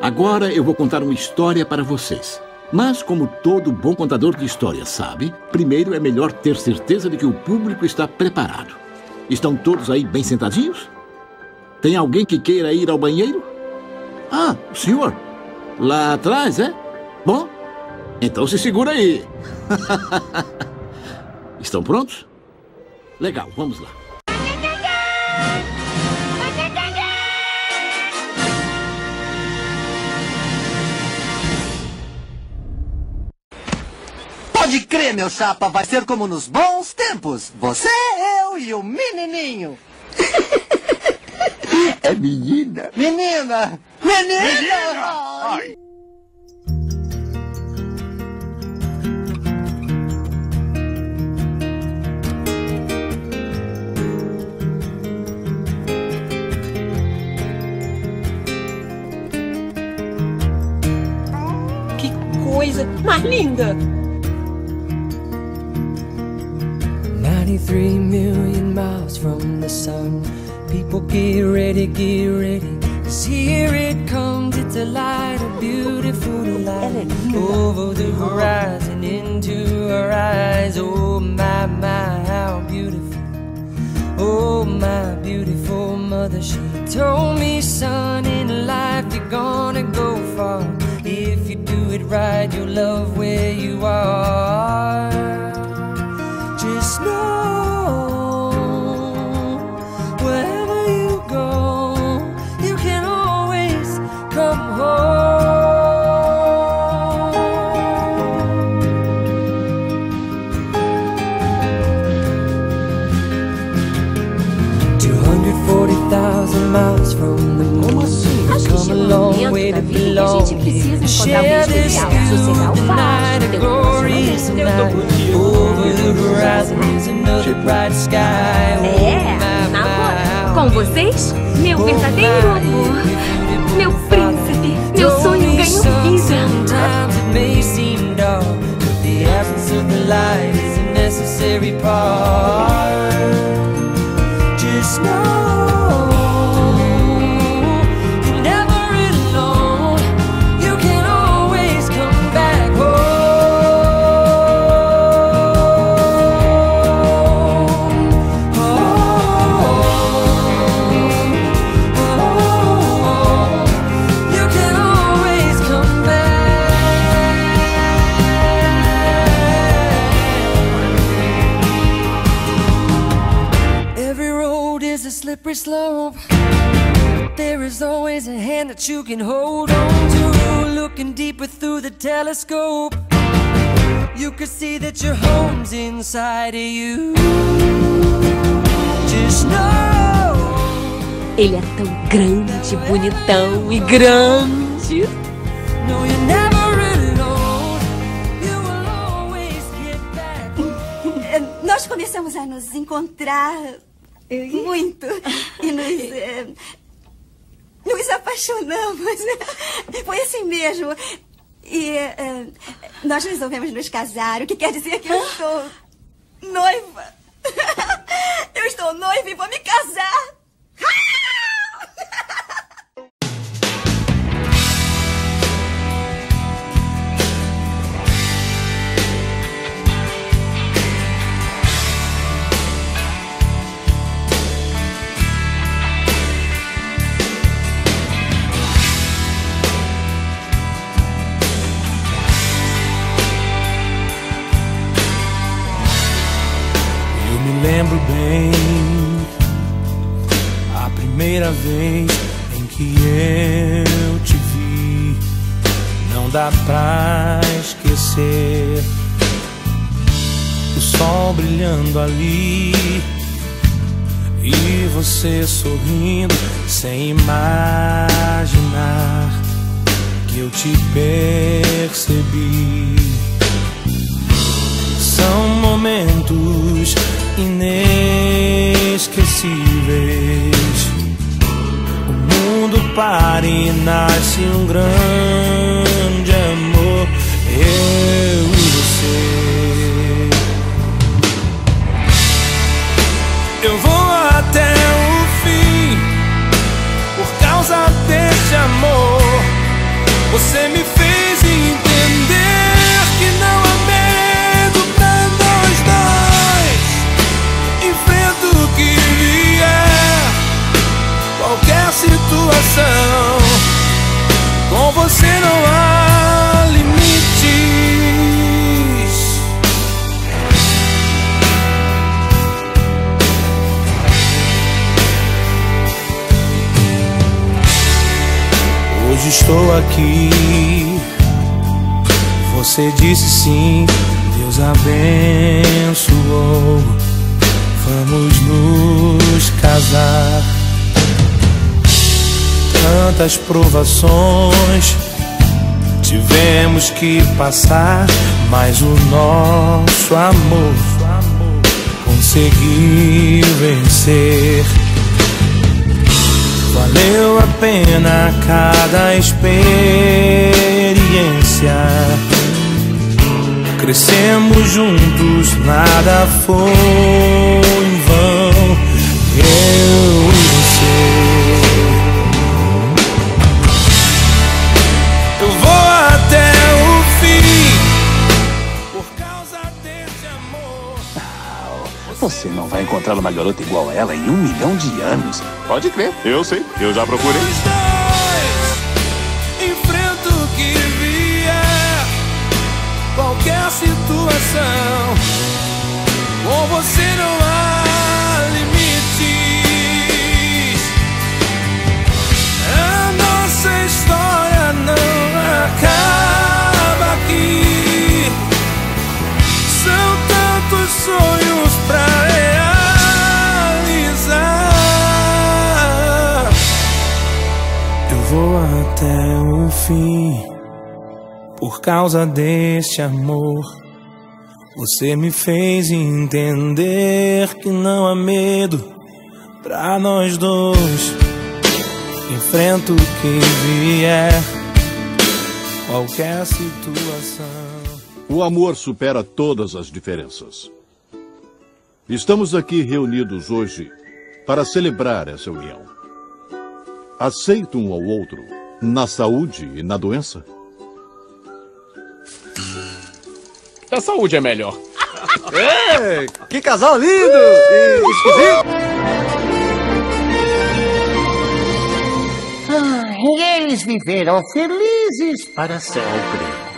Agora eu vou contar uma história para vocês. Mas, como todo bom contador de histórias sabe, primeiro é melhor ter certeza de que o público está preparado. Estão todos aí bem sentadinhos? Tem alguém que queira ir ao banheiro? Ah, o senhor. Lá atrás, é? Bom, então se segura aí. Estão prontos? Legal, vamos lá. Pode crer, meu chapa, vai ser como nos bons tempos. Você, eu e o menininho. É menina. Menina! Menina! Ai. Que coisa mais linda! 93 million miles from the sun. People get ready, get ready. 'Cause here it comes, it's a light, a beautiful light. Over the oh. horizon, into her eyes. Oh, my, my, how beautiful. Oh, my beautiful mother, she told me, son, Acho que Come a chegou o long momento way da to vida que a gente precisa encontrar alguém especial. Se você good não faz, night, a tem um relacionamento. É, namoro. Com vocês, meu verdadeiro amor. Slippery slope. There is always a hand that you can hold on to. Looking deeper through the telescope, you can see that your home's inside of you. Just know. Ele é tão grande, bonitão e grande. No, you're never alone. You will always get back. Nós começamos a nos encontrar muito e nos, é, nos apaixonamos. Foi assim mesmo. E é, nós resolvemos nos casar, o que quer dizer que eu estou noiva. Eu estou noiva e vou me casar. Lembro bem a primeira vez em que eu te vi. Não dá pra esquecer o sol brilhando ali e você sorrindo sem imaginar que eu te percebi. São momentos inesquecíveis. O mundo para e nasce um grande amor. Eu Hoje estou aqui. Você disse sim, Deus abençoou. Vamos nos casar. Tantas provações tivemos que passar, mas o nosso amor conseguiu vencer. Pena cada experiência. Crescemos juntos, nada foi em vão. Eu encontrar uma garota igual a ela em um milhão de anos. Pode crer, eu sei, eu já procurei. Enfrenta o que vier, qualquer situação. Com você não há o fim por causa deste amor. Você me fez entender que não há medo pra nós dois. Enfrento o que vier, qualquer situação. O amor supera todas as diferenças. Estamos aqui reunidos hoje para celebrar essa união. Aceito um ao outro na saúde e na doença? A saúde é melhor. Ei, que casal lindo e esquisito. Ah, e eles viverão felizes para sempre.